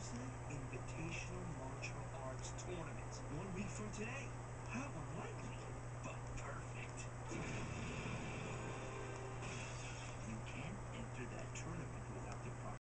seriously